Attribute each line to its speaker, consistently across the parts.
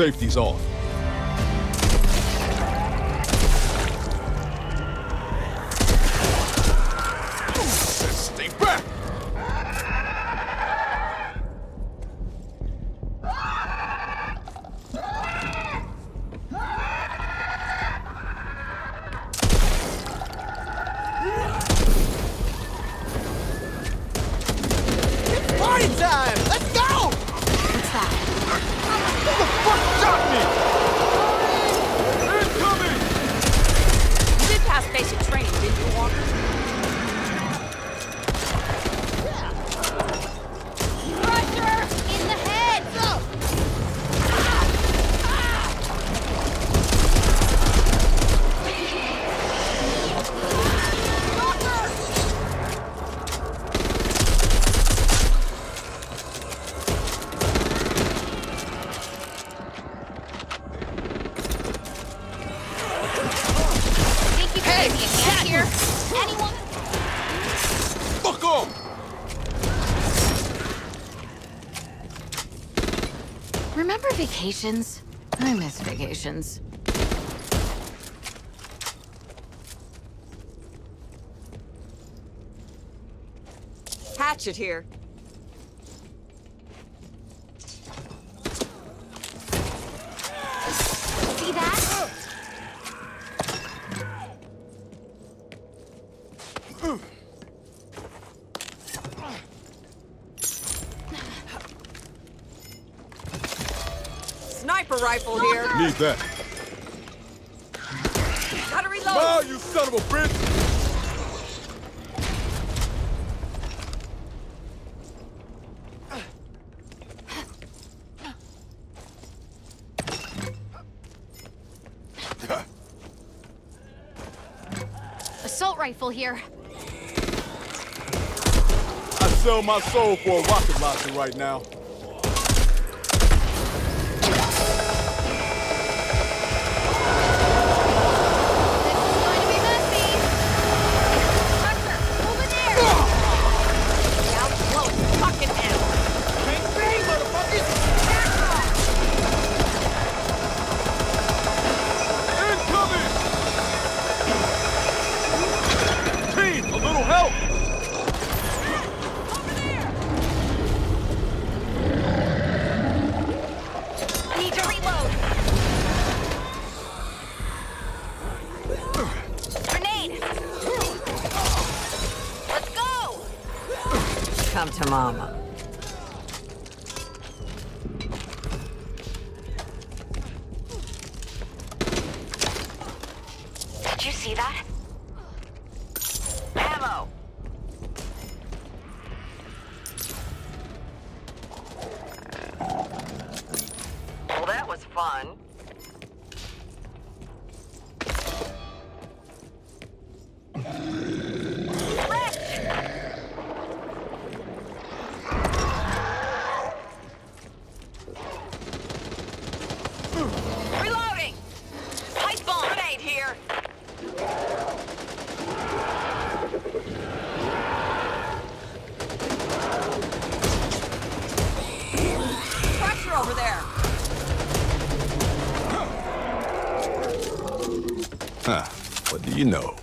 Speaker 1: Safety's off.
Speaker 2: Vacations? I miss vacations.
Speaker 3: Hatchet here. Sniper rifle here.
Speaker 1: Need that.
Speaker 3: Gotta reload.
Speaker 1: Oh, you son of a bitch!
Speaker 2: Assault rifle here.
Speaker 1: I'd sell my soul for a rocket launcher right now.
Speaker 2: You see that?
Speaker 1: You know?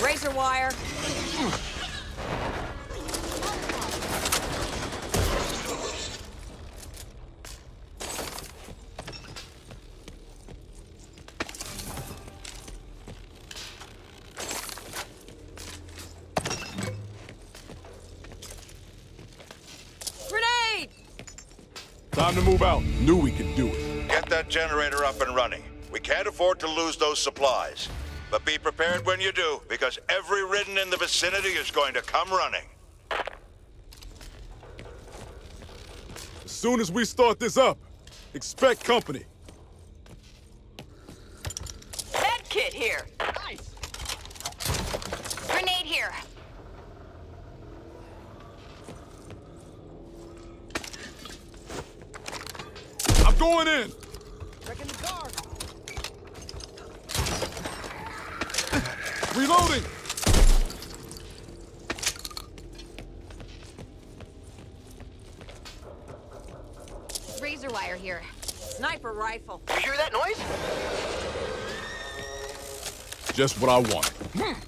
Speaker 3: Razor wire. Grenade!
Speaker 1: Time to move out. Knew we could do it.
Speaker 4: Get that generator up and running. We can't afford to lose those supplies. But be prepared when you do, because every ridden in the vicinity is going to come running.
Speaker 1: As soon as we start this up, expect company.
Speaker 3: Med kit here.
Speaker 5: Nice!
Speaker 2: Grenade here.
Speaker 1: I'm going in. Reloading.
Speaker 2: Razor wire here.
Speaker 3: Sniper rifle.
Speaker 5: You hear that noise?
Speaker 1: Just what I wanted.
Speaker 5: Hmm.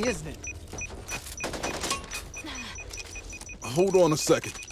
Speaker 5: Isn't it?
Speaker 1: Hold on a second.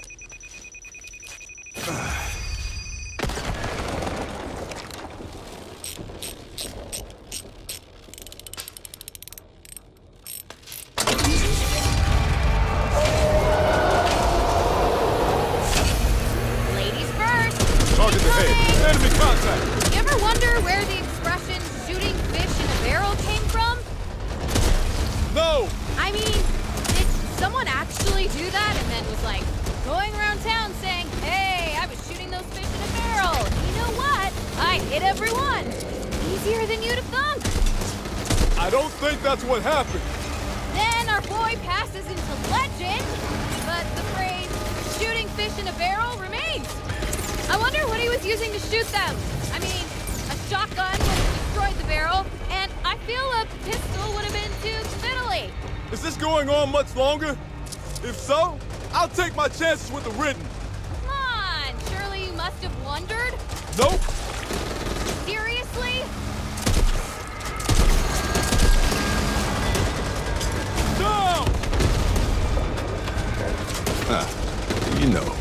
Speaker 2: Easier than you'd have thunk.
Speaker 1: I don't think that's what happened.
Speaker 2: Then our boy passes into legend, but the phrase shooting fish in a barrel remains. I wonder what he was using to shoot them. I mean, a shotgun would have destroyed the barrel, and I feel a pistol would have been too fiddly.
Speaker 1: Is this going on much longer? If so, I'll take my chances with the ridden.
Speaker 2: Come on, surely you must have wondered.
Speaker 1: Nope. Know.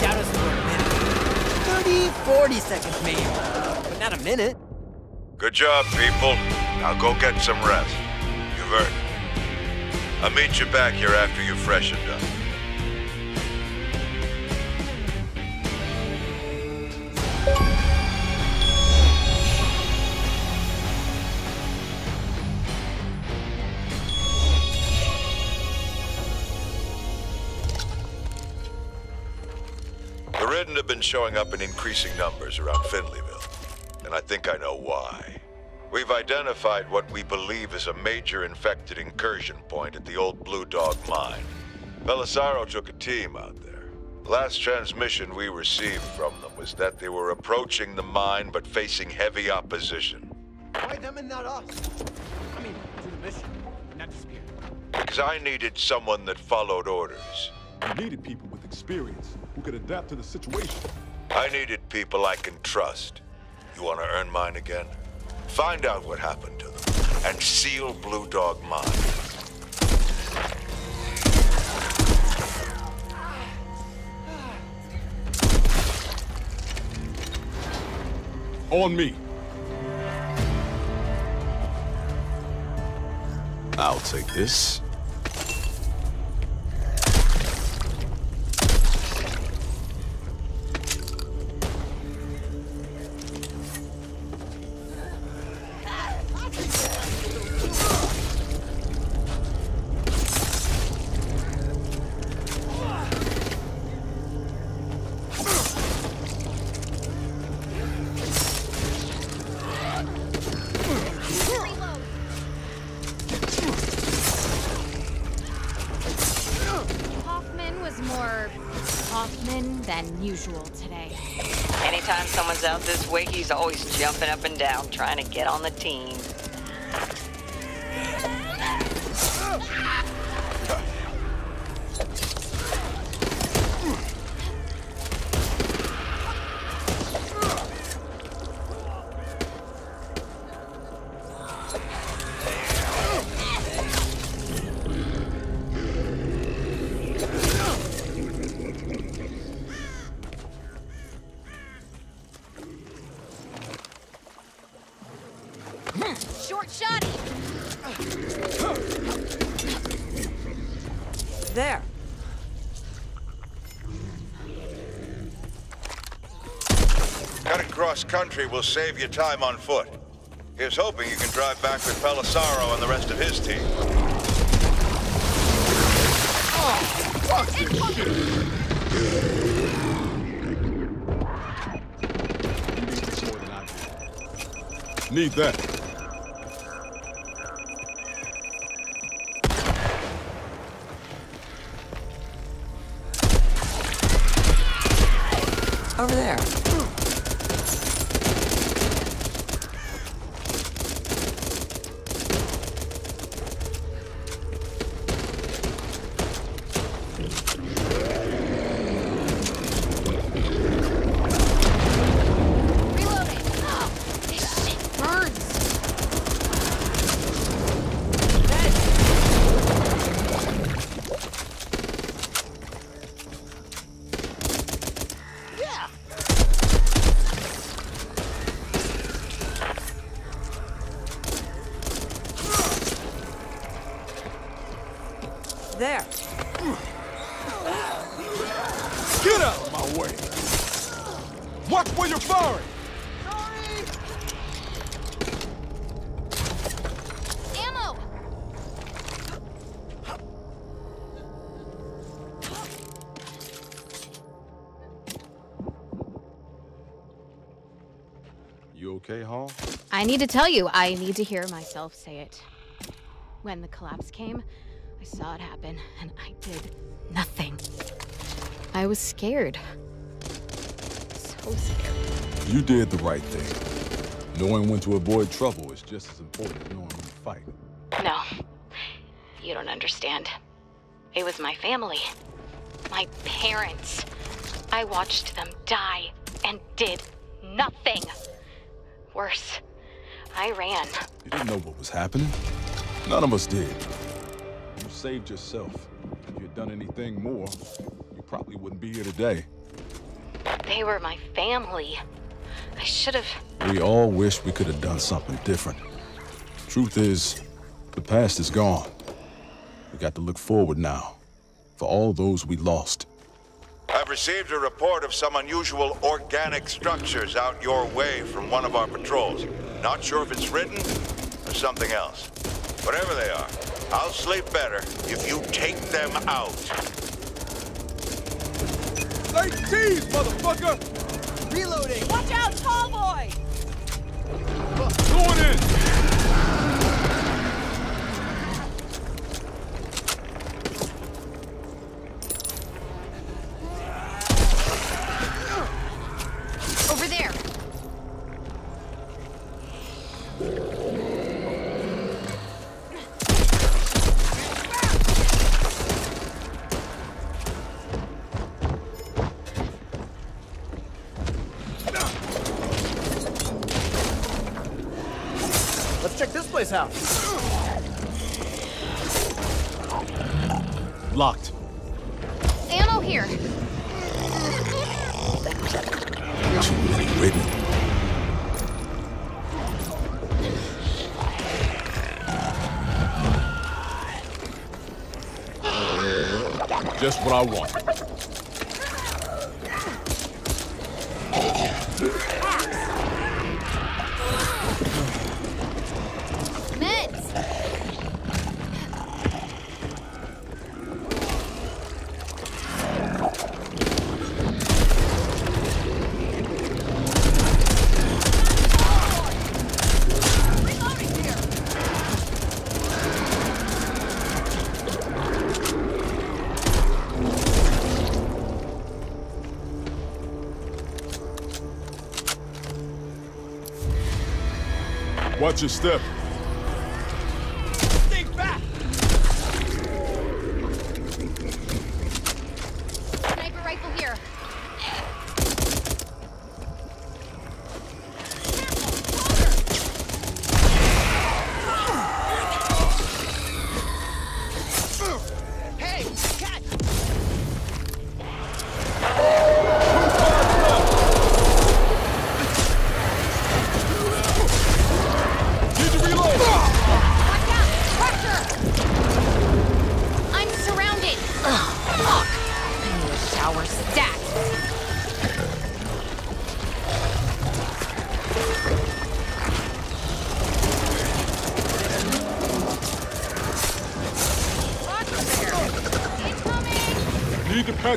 Speaker 5: Doubt us for a minute. 30, 40 seconds maybe, but not a minute.
Speaker 4: Good job, people. Now go get some rest. You've earned it. I'll meet you back here after you've freshened up. Been showing up in increasing numbers around Finleyville, and I think I know why. We've identified what we believe is a major infected incursion point at the old Blue Dog mine. Belisaro took a team out there. Last transmission we received from them was that they were approaching the mine but facing heavy opposition.
Speaker 5: Why them and not us? I mean, do the mission, not disappear.
Speaker 4: Because I needed someone that followed orders.
Speaker 1: We needed people with experience who could adapt to the situation.
Speaker 4: I needed people I can trust. You want to earn mine again? Find out what happened to them and seal Blue Dog Mine.
Speaker 1: On me. I'll take this.
Speaker 3: He's always jumping up and down, trying to get on the team.
Speaker 4: Country will save you time on foot. Here's hoping you can drive back with Belisaro and the rest of his team.
Speaker 1: Need that.
Speaker 5: Over there.
Speaker 1: Out of my way! Watch where you're firing!
Speaker 2: Ammo!
Speaker 1: You okay, Hall?
Speaker 2: I need to tell you, I need to hear myself say it. When the collapse came, I saw it happen, and I did nothing. I was scared. So scared.
Speaker 1: You did the right thing. Knowing when to avoid trouble is just as important as knowing when to fight.
Speaker 2: No, you don't understand. It was my family. My parents. I watched them die and did nothing. Worse, I ran.
Speaker 1: You didn't know what was happening. None of us did. You saved yourself. If you'd done anything more, you probably wouldn't be here today.
Speaker 2: They were my family. I should have.
Speaker 1: We all wish we could have done something different. Truth is, the past is gone. We got to look forward now. For all those we lost.
Speaker 4: I've received a report of some unusual organic structures out your way from one of our patrols. Not sure if it's ridden or something else. Whatever they are, I'll sleep better if you take them out.
Speaker 1: Late tease, motherfucker!
Speaker 5: Reloading!
Speaker 6: Watch out, tall boy!
Speaker 1: Going in!
Speaker 5: This place out.
Speaker 1: Locked.
Speaker 2: Ammo here!
Speaker 1: Too many ridden. Just what I want.
Speaker 2: Ah.
Speaker 1: Watch your step.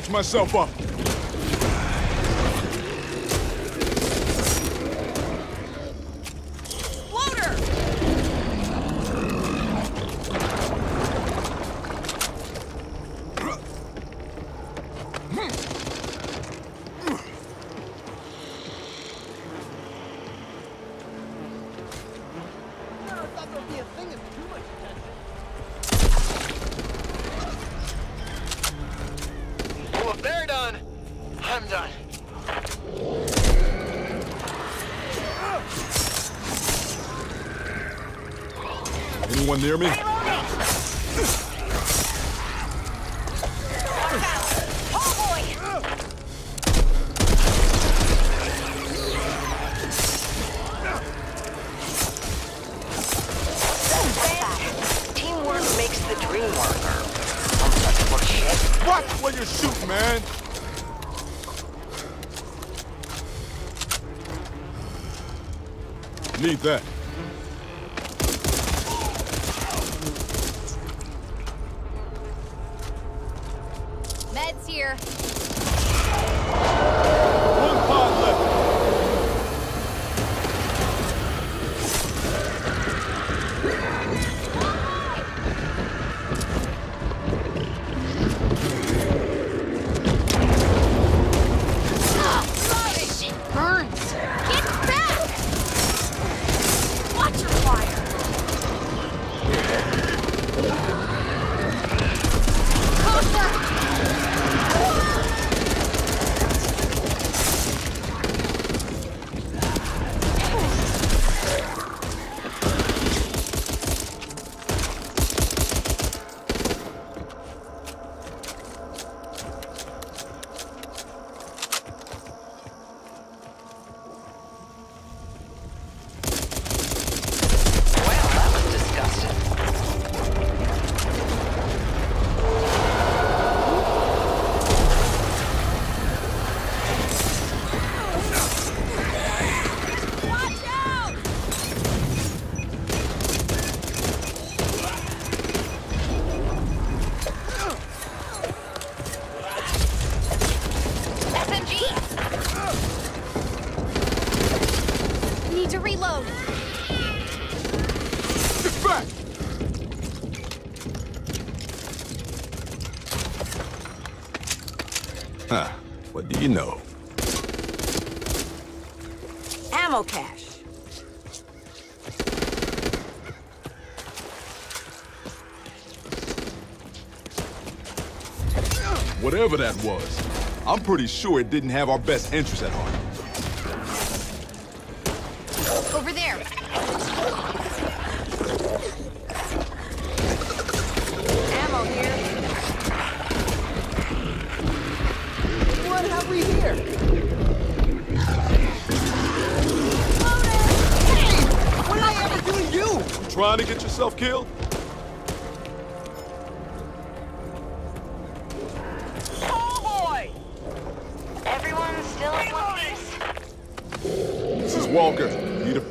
Speaker 1: Patch myself up. Anyone near me?
Speaker 6: Tall boy!
Speaker 3: Teamwork makes the dream work.
Speaker 1: Watch where you're shooting, man! Need that.
Speaker 3: That was,
Speaker 1: I'm pretty sure it didn't have our best interests at heart.
Speaker 2: Over there.
Speaker 6: Ammo here.
Speaker 5: What have we here? What did I ever do to you?
Speaker 1: Trying to get yourself killed?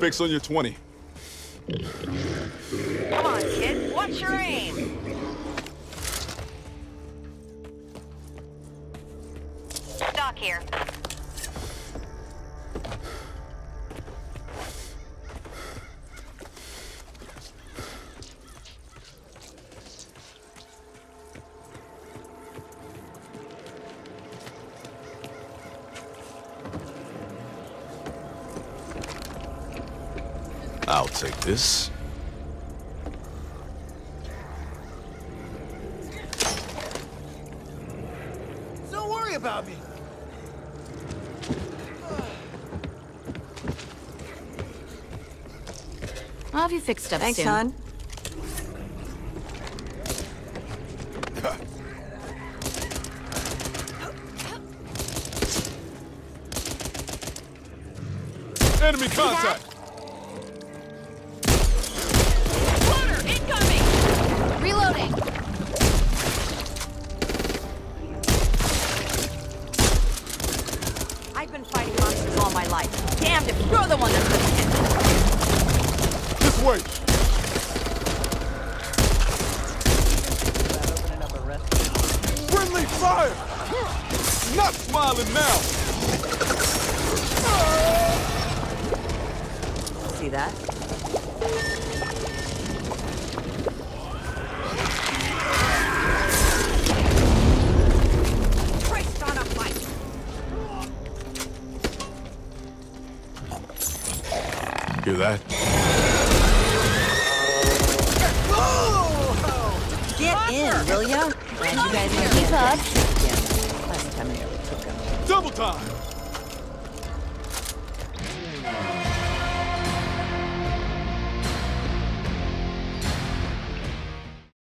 Speaker 1: Fix on your 20. I'll take this.
Speaker 5: Don't worry about me.
Speaker 2: I'll have you fixed up
Speaker 6: Thanks,
Speaker 2: soon.
Speaker 6: son.
Speaker 1: Enemy contact! Fire! Not smiling now!
Speaker 6: See that? Christ on a bike!
Speaker 1: Hear that?
Speaker 6: Get in, will ya? And you guys can keep up.
Speaker 1: Time!